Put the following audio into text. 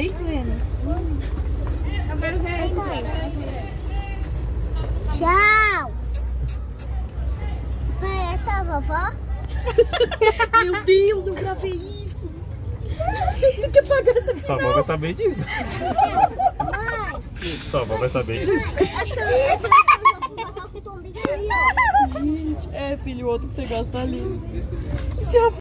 bem pleno. Tchau. Parece a vovó? Meu Deus, eu gravei isso. Tem que apagar essa Sua avó vai saber disso. Mãe, Sua avó vai saber disso. acho que eu que eu vou colocar o ali, ó. Gente, é, filho, o outro que você gosta tá ali. Se a